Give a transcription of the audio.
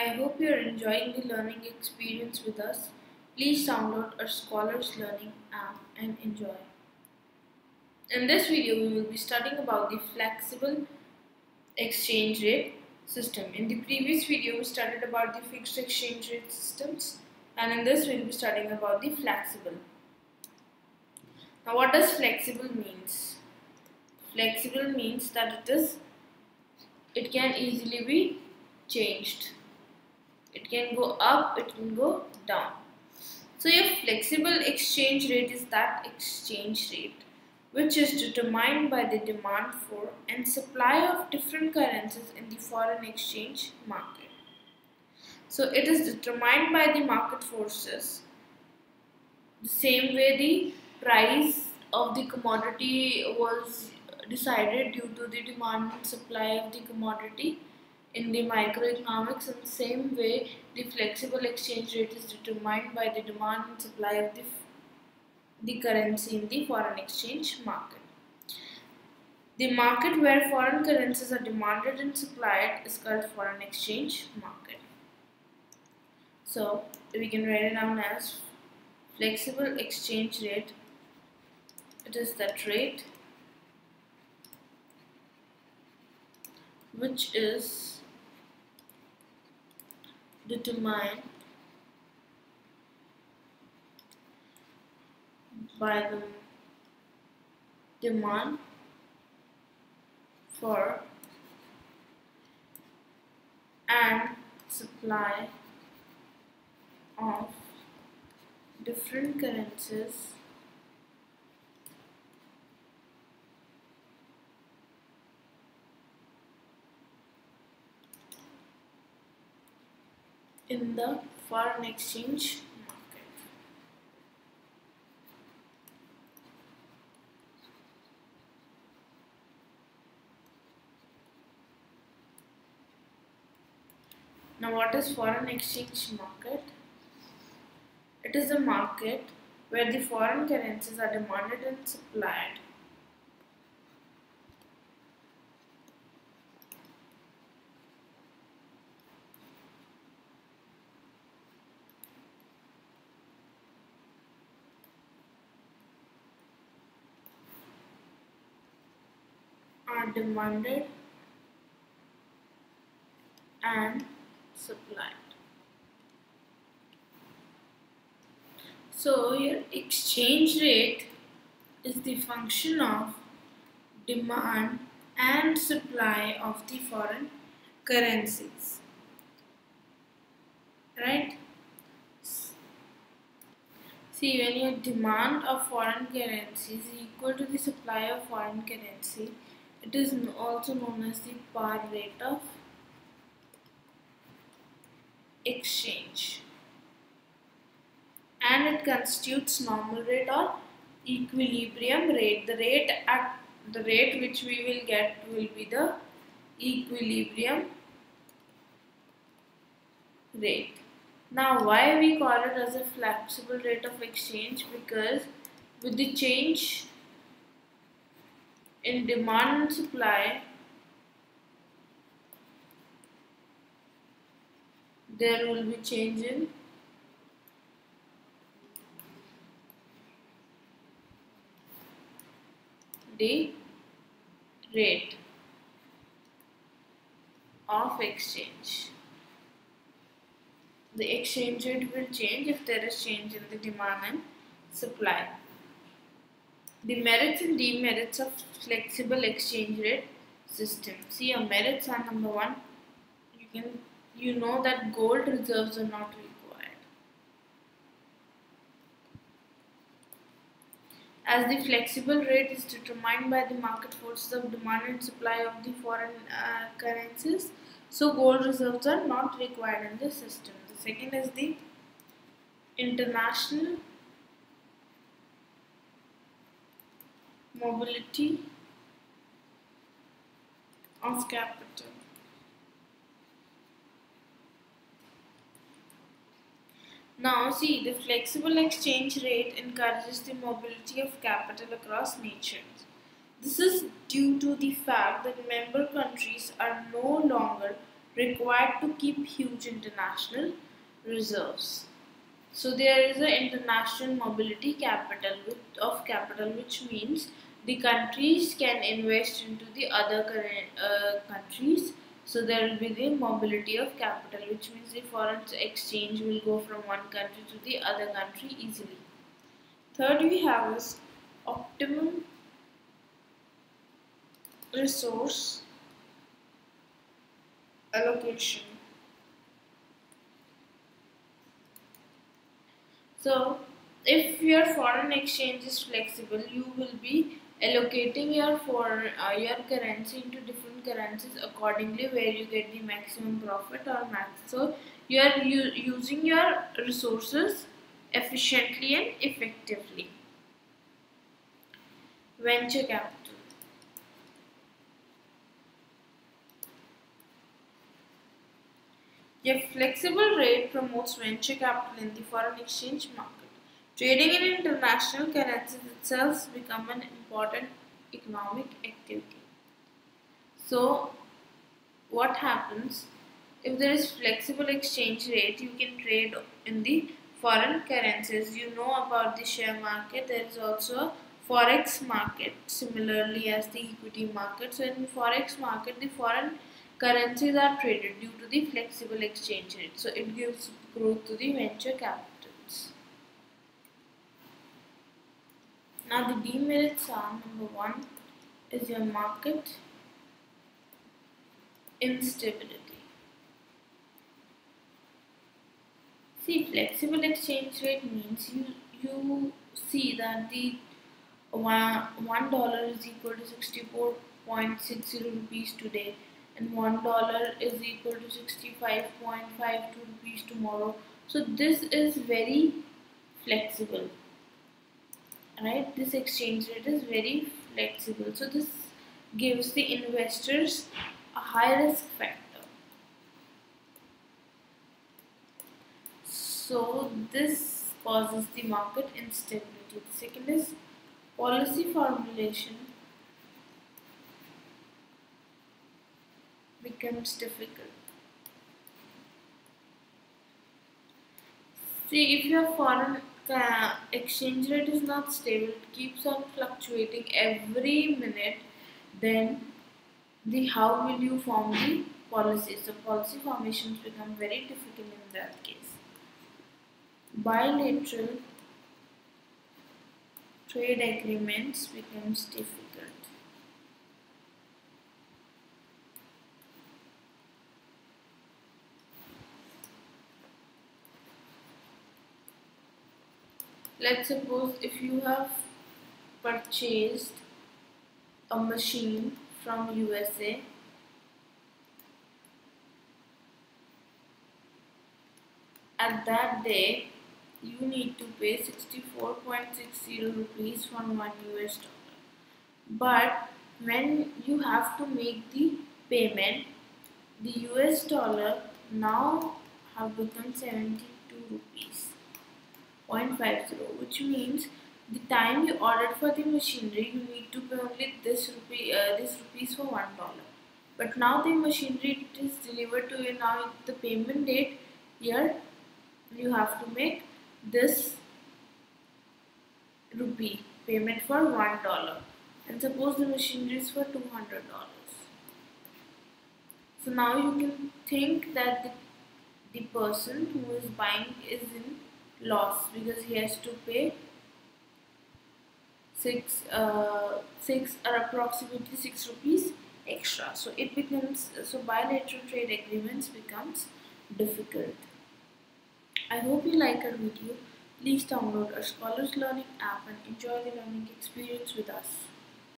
I hope you are enjoying the learning experience with us. Please download our Scholars Learning app and enjoy. In this video, we will be studying about the flexible exchange rate system. In the previous video, we studied about the fixed exchange rate systems and in this we will be studying about the flexible. Now what does flexible means? Flexible means that it is it can easily be changed. It can go up, it can go down. So your flexible exchange rate is that exchange rate which is determined by the demand for and supply of different currencies in the foreign exchange market. So it is determined by the market forces. The same way the price of the commodity was decided due to the demand and supply of the commodity in the microeconomics in the same way the flexible exchange rate is determined by the demand and supply of the, the currency in the foreign exchange market. The market where foreign currencies are demanded and supplied is called foreign exchange market. So we can write it down as flexible exchange rate. It is that rate which is determined by the demand for and supply of different currencies in the foreign exchange market. Now what is foreign exchange market? It is a market where the foreign currencies are demanded and supplied. are demanded and supplied. So your exchange rate is the function of demand and supply of the foreign currencies. Right? See, when your demand of foreign currency is equal to the supply of foreign currency, it is also known as the par rate of exchange and it constitutes normal rate or equilibrium rate. The rate at the rate which we will get will be the equilibrium rate. Now why we call it as a flexible rate of exchange because with the change in demand and supply there will be change in the rate of exchange. The exchange rate will change if there is change in the demand and supply. The merits and demerits of flexible exchange rate system. See your merits are number one. You can you know that gold reserves are not required. As the flexible rate is determined by the market forces of demand and supply of the foreign uh, currencies, so gold reserves are not required in the system. The second is the international mobility of capital. Now see the flexible exchange rate encourages the mobility of capital across nations. This is due to the fact that member countries are no longer required to keep huge international reserves. So there is an international mobility capital of capital which means the countries can invest into the other uh, countries so there will be the mobility of capital which means the foreign exchange will go from one country to the other country easily. Third we have is optimum resource allocation. So if your foreign exchange is flexible you will be allocating your for uh, your currency into different currencies accordingly where you get the maximum profit or max. So you are using your resources efficiently and effectively. Venture capital. A flexible rate promotes venture capital in the foreign exchange market Trading in international currencies itself become an important economic activity. So what happens? If there is flexible exchange rate you can trade in the foreign currencies. You know about the share market. There is also a forex market similarly as the equity market. So in forex market the foreign currencies are traded due to the flexible exchange rate. So it gives growth to the venture capital Now the demerits are number one is your market instability. See flexible exchange rate means you you see that the one dollar is equal to sixty four point six zero rupees today and one dollar is equal to sixty five point five two rupees tomorrow. So this is very flexible right? This exchange rate is very flexible. So this gives the investors a high risk factor. So this causes the market instability. The second is policy formulation becomes difficult. See if your foreign the exchange rate is not stable, it keeps on fluctuating every minute, then the how will you form the policy? So policy formations become very difficult in that case. Bilateral trade agreements becomes difficult. Let's suppose if you have purchased a machine from USA at that day you need to pay 64.60 rupees for one US dollar. But when you have to make the payment the US dollar now have become 72 rupees 0.50 which means the time you ordered for the machinery you need to pay only this rupee uh, this rupees for one dollar. But now the machinery is delivered to you now the payment date. Here you have to make this rupee payment for one dollar. And suppose the machinery is for two hundred dollars. So now you can think that the, the person who is buying is in loss because he has to pay six uh, six or approximately six rupees extra. So it becomes so bilateral trade agreements becomes difficult. I hope you like our video. Please download our scholars learning app and enjoy the learning experience with us